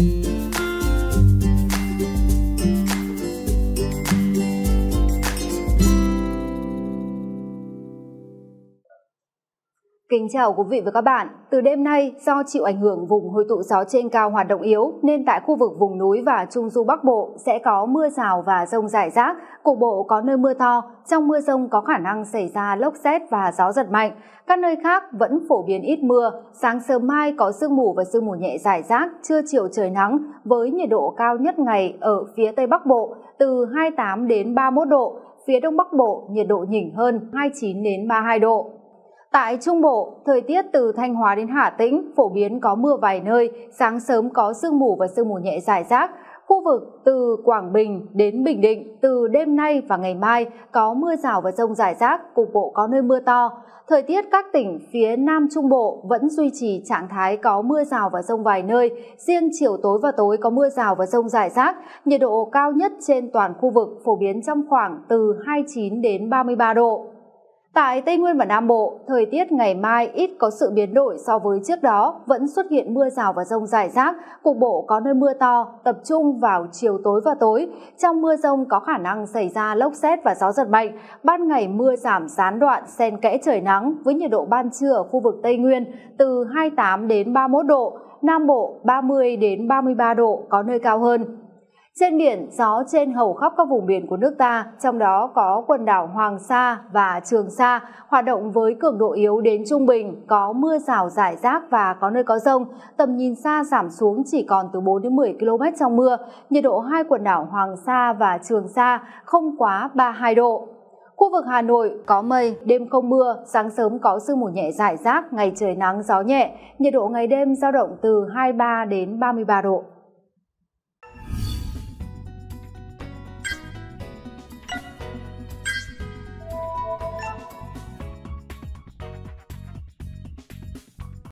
thank you Kính chào quý vị và các bạn. Từ đêm nay, do chịu ảnh hưởng vùng hồi tụ gió trên cao hoạt động yếu, nên tại khu vực vùng núi và trung du Bắc Bộ sẽ có mưa rào và rông rải rác, cục bộ có nơi mưa to. Trong mưa rông có khả năng xảy ra lốc xét và gió giật mạnh. Các nơi khác vẫn phổ biến ít mưa. Sáng sớm mai có sương mù và sương mù nhẹ rải rác, trưa chiều trời nắng với nhiệt độ cao nhất ngày ở phía Tây Bắc Bộ từ 28 đến 31 độ, phía Đông Bắc Bộ nhiệt độ nhỉnh hơn 29 đến 32 độ. Tại Trung Bộ, thời tiết từ Thanh Hóa đến Hà Tĩnh phổ biến có mưa vài nơi, sáng sớm có sương mù và sương mù nhẹ rải rác. Khu vực từ Quảng Bình đến Bình Định từ đêm nay và ngày mai có mưa rào và rông rải rác, cục bộ có nơi mưa to. Thời tiết các tỉnh phía Nam Trung Bộ vẫn duy trì trạng thái có mưa rào và rông vài nơi, riêng chiều tối và tối có mưa rào và rông rải rác, nhiệt độ cao nhất trên toàn khu vực phổ biến trong khoảng từ 29 đến 33 độ. Tại Tây Nguyên và Nam Bộ, thời tiết ngày mai ít có sự biến đổi so với trước đó, vẫn xuất hiện mưa rào và rông rải rác, cục bộ có nơi mưa to, tập trung vào chiều tối và tối. Trong mưa rông có khả năng xảy ra lốc xét và gió giật mạnh, ban ngày mưa giảm gián đoạn, xen kẽ trời nắng với nhiệt độ ban trưa ở khu vực Tây Nguyên từ 28 đến 31 độ, Nam Bộ 30 đến 33 độ, có nơi cao hơn. Trên biển, gió trên hầu khắp các vùng biển của nước ta, trong đó có quần đảo Hoàng Sa và Trường Sa, hoạt động với cường độ yếu đến trung bình, có mưa rào rải rác và có nơi có rông. Tầm nhìn xa giảm xuống chỉ còn từ 4 đến 10 km trong mưa. Nhiệt độ hai quần đảo Hoàng Sa và Trường Sa không quá 32 độ. Khu vực Hà Nội có mây, đêm không mưa, sáng sớm có sương mù nhẹ rải rác, ngày trời nắng gió nhẹ, nhiệt độ ngày đêm giao động từ 23 đến 33 độ.